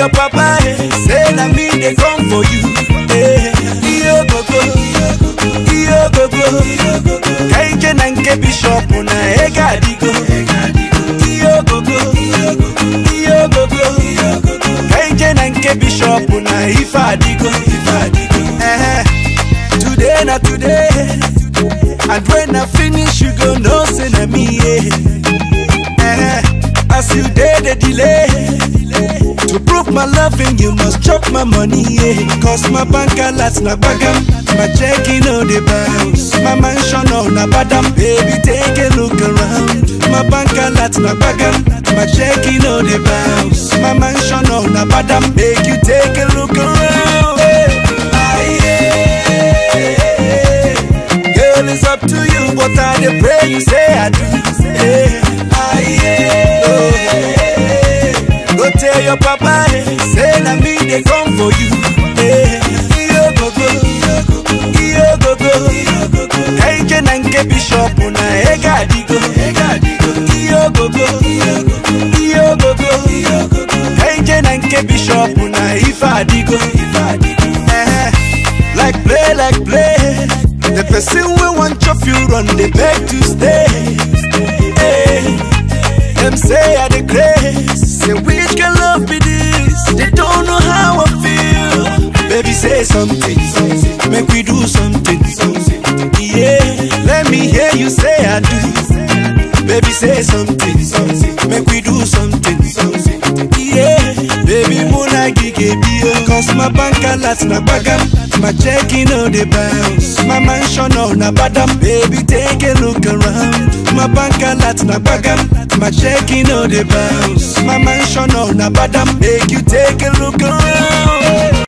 your papa, say na me dey come for you. Gogo. Kaije na nke bishop na ega adigo. Iyo gogo, iyo gogo. Kaije na nke bishop na ife adigo. Eh, today na today. And when I finish, you go know say na me. Yeah. Eh, as you dey the delay. My loving, you must chop my money, yeah. Cause my bank alerts na bagam, my checking on the bounce. My mansion on na badam, baby, take a look around. My bank alerts na bagam, my checking on the bounce. My mansion on na badam, make you take a look around. Ah, yeah. Girl, it's up to you, but I pray you say I do. Your papa, eh, say na me dey come for you. Eh, kaije na nke bishop na ega adigo. Iyo gogo, iyo gogo, kaije na nke bishop na ife adigo. Eh, like play, like play. The person wey wan chop you run dey beg to stay. Eh, Them say I the grace. Say something. Make we do something. Yeah, let me hear you say I do. Baby, say something. Make we do something. Yeah, baby, muna gige bio. Cause my bank alerts na bagam. My checking on the bounce. My mansion on na badam. Baby, take a look around. My bank alerts na bagam. My checking on the bounce. My mansion on na badam. Make you take a look around.